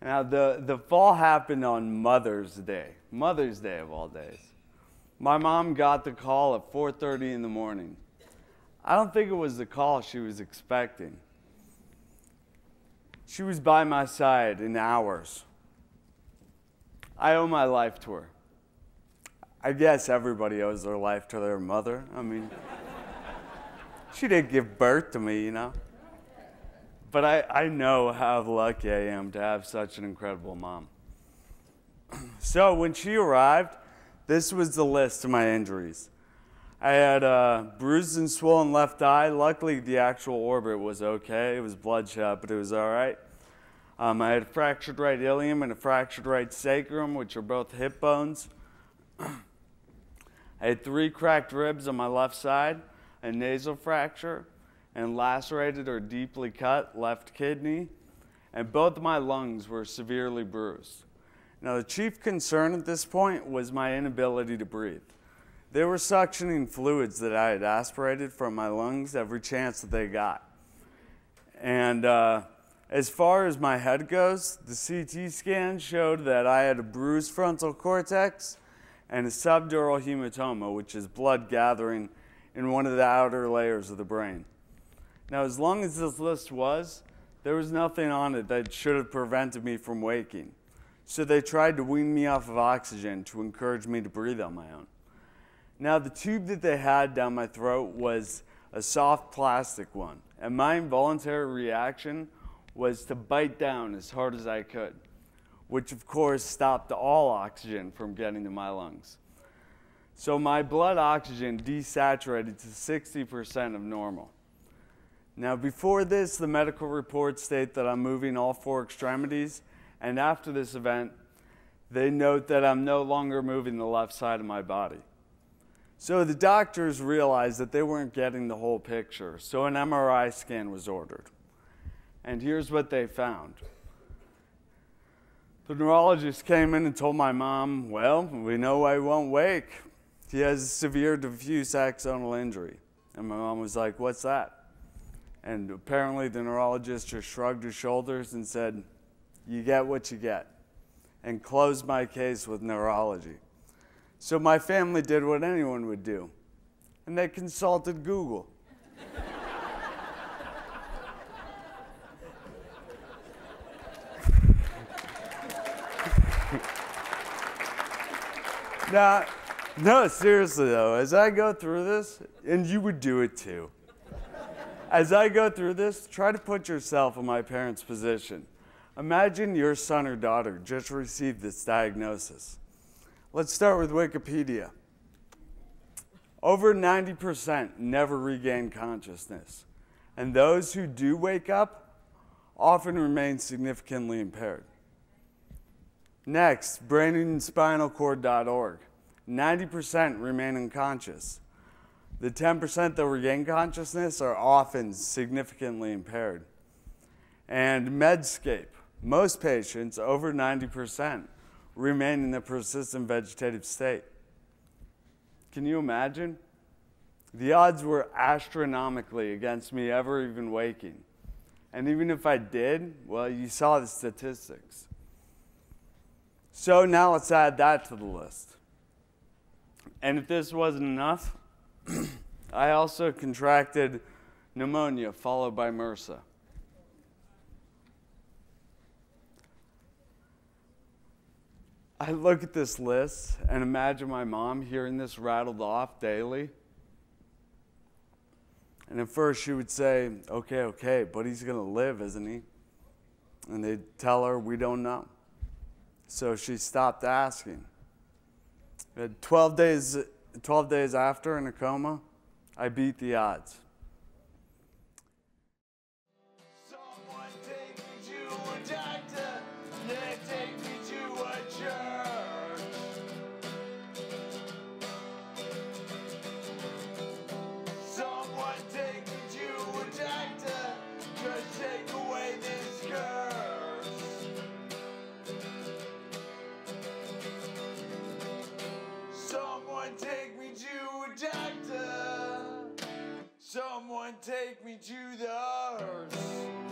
Now, the, the fall happened on Mother's Day, Mother's Day of all days. My mom got the call at 4:30 in the morning. I don't think it was the call she was expecting. She was by my side in hours. I owe my life to her. I guess everybody owes their life to their mother. I mean, she didn't give birth to me, you know. But I, I know how lucky I am to have such an incredible mom. so when she arrived, this was the list of my injuries. I had a bruised and swollen left eye. Luckily, the actual orbit was okay. It was bloodshot, but it was all right. Um, I had a fractured right ilium and a fractured right sacrum, which are both hip bones. I had three cracked ribs on my left side, a nasal fracture, and lacerated or deeply cut left kidney, and both my lungs were severely bruised. Now, the chief concern at this point was my inability to breathe. They were suctioning fluids that I had aspirated from my lungs every chance that they got. And uh, as far as my head goes, the CT scan showed that I had a bruised frontal cortex and a subdural hematoma, which is blood gathering in one of the outer layers of the brain. Now, as long as this list was, there was nothing on it that should have prevented me from waking. So they tried to wean me off of oxygen to encourage me to breathe on my own. Now, the tube that they had down my throat was a soft plastic one, and my involuntary reaction was to bite down as hard as I could, which of course stopped all oxygen from getting to my lungs. So my blood oxygen desaturated to 60% of normal. Now, before this, the medical reports state that I'm moving all four extremities, and after this event, they note that I'm no longer moving the left side of my body. So the doctors realized that they weren't getting the whole picture, so an MRI scan was ordered. And here's what they found. The neurologist came in and told my mom, Well, we know I won't wake. He has a severe diffuse axonal injury. And my mom was like, What's that? And apparently the neurologist just shrugged his shoulders and said, You get what you get, and closed my case with neurology. So my family did what anyone would do, and they consulted Google. Now, no, seriously though, as I go through this, and you would do it too. As I go through this, try to put yourself in my parents' position. Imagine your son or daughter just received this diagnosis. Let's start with Wikipedia. Over 90% never regain consciousness, and those who do wake up often remain significantly impaired. Next, brainandspinalcord.org. 90% remain unconscious. The 10% that regain consciousness are often significantly impaired. And Medscape. Most patients, over 90%, remain in a persistent vegetative state. Can you imagine? The odds were astronomically against me ever even waking. And even if I did, well, you saw the statistics. So now let's add that to the list. And if this wasn't enough, I also contracted pneumonia followed by MRSA. I look at this list and imagine my mom hearing this rattled off daily. And at first she would say, okay, okay, but he's going to live, isn't he? And they'd tell her, we don't know. So she stopped asking. 12 days, 12 days after in a coma, I beat the odds. Someone take me to the hearse.